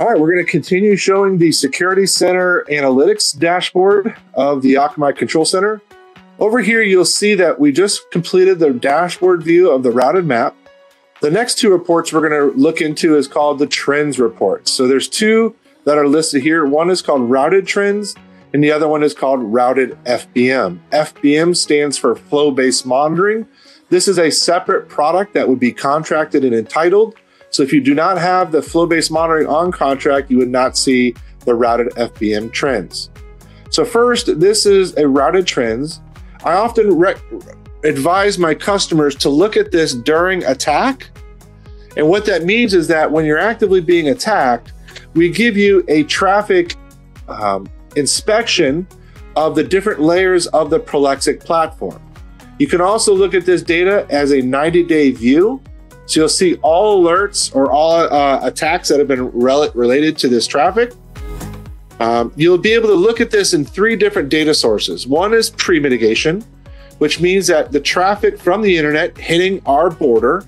All right, we're going to continue showing the Security Center analytics dashboard of the Akamai Control Center. Over here, you'll see that we just completed the dashboard view of the routed map. The next two reports we're going to look into is called the trends report. So there's two that are listed here. One is called routed trends and the other one is called routed FBM. FBM stands for flow-based monitoring. This is a separate product that would be contracted and entitled. So if you do not have the flow-based monitoring on contract, you would not see the routed FBM trends. So first, this is a routed trends. I often advise my customers to look at this during attack. And what that means is that when you're actively being attacked, we give you a traffic um, inspection of the different layers of the Prolexic platform. You can also look at this data as a 90 day view. So you'll see all alerts or all uh, attacks that have been rel related to this traffic. Um, you'll be able to look at this in three different data sources. One is pre mitigation, which means that the traffic from the internet hitting our border.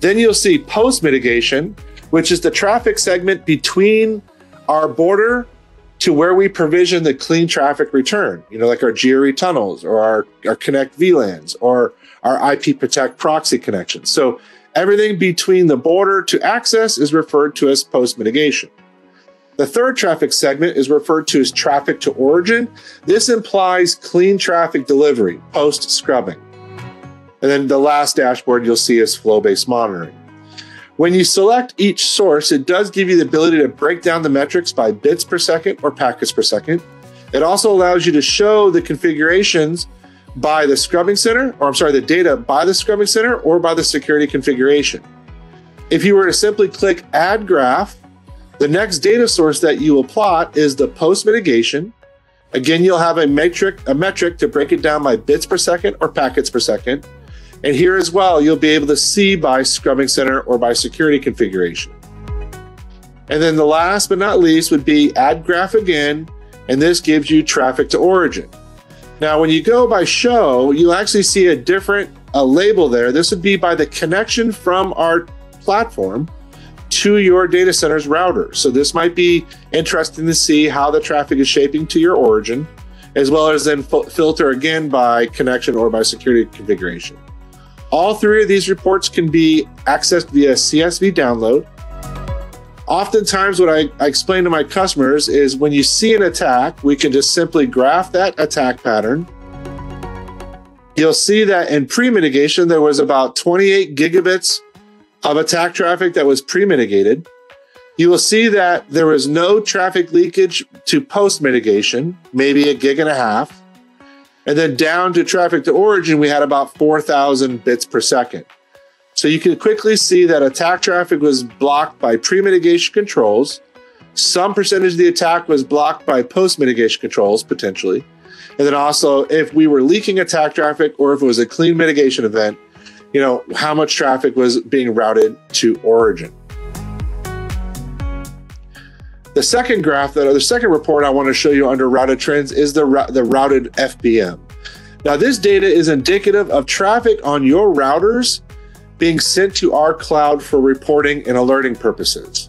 Then you'll see post mitigation, which is the traffic segment between our border to where we provision the clean traffic return, you know, like our GRE tunnels or our, our Connect VLANs or our IP Protect proxy connections. So everything between the border to access is referred to as post mitigation. The third traffic segment is referred to as traffic to origin. This implies clean traffic delivery post scrubbing. And then the last dashboard you'll see is flow based monitoring. When you select each source, it does give you the ability to break down the metrics by bits per second or packets per second. It also allows you to show the configurations by the scrubbing center, or I'm sorry, the data by the scrubbing center or by the security configuration. If you were to simply click add graph, the next data source that you will plot is the post mitigation. Again, you'll have a metric, a metric to break it down by bits per second or packets per second. And here as well, you'll be able to see by scrubbing center or by security configuration. And then the last but not least would be add graph again, and this gives you traffic to origin. Now, when you go by show, you'll actually see a different a label there. This would be by the connection from our platform to your data center's router. So this might be interesting to see how the traffic is shaping to your origin, as well as then filter again by connection or by security configuration. All three of these reports can be accessed via CSV download. Oftentimes, what I, I explain to my customers is when you see an attack, we can just simply graph that attack pattern. You'll see that in pre mitigation, there was about 28 gigabits of attack traffic that was pre-mitigated, you will see that there was no traffic leakage to post-mitigation, maybe a gig and a half. And then down to traffic to origin, we had about 4,000 bits per second. So you can quickly see that attack traffic was blocked by pre-mitigation controls. Some percentage of the attack was blocked by post-mitigation controls, potentially. And then also, if we were leaking attack traffic or if it was a clean mitigation event, you know, how much traffic was being routed to origin. The second graph that, or the second report I want to show you under routed trends is the, the routed FBM. Now, this data is indicative of traffic on your routers being sent to our cloud for reporting and alerting purposes.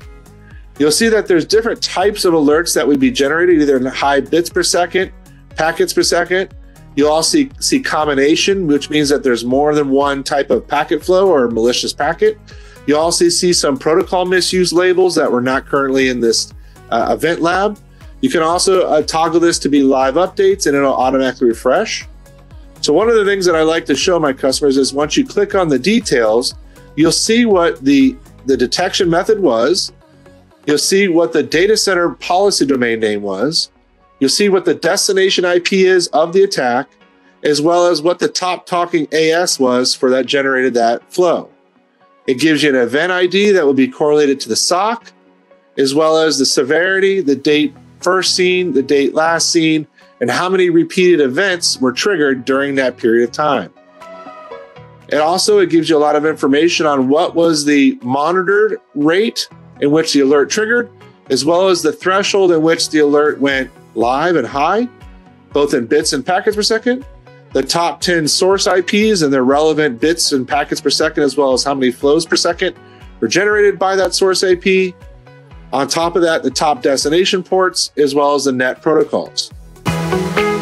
You'll see that there's different types of alerts that would be generated either in high bits per second, packets per second, You'll also see, see combination, which means that there's more than one type of packet flow or malicious packet. You also see some protocol misuse labels that were not currently in this uh, event lab. You can also uh, toggle this to be live updates and it'll automatically refresh. So one of the things that I like to show my customers is once you click on the details, you'll see what the, the detection method was. You'll see what the data center policy domain name was. You'll see what the destination IP is of the attack, as well as what the top talking AS was for that generated that flow. It gives you an event ID that will be correlated to the SOC, as well as the severity, the date first seen, the date last seen, and how many repeated events were triggered during that period of time. And also, it gives you a lot of information on what was the monitored rate in which the alert triggered, as well as the threshold in which the alert went live and high, both in bits and packets per second, the top 10 source IPs and their relevant bits and packets per second, as well as how many flows per second were generated by that source IP. On top of that, the top destination ports, as well as the NET protocols. Thank you.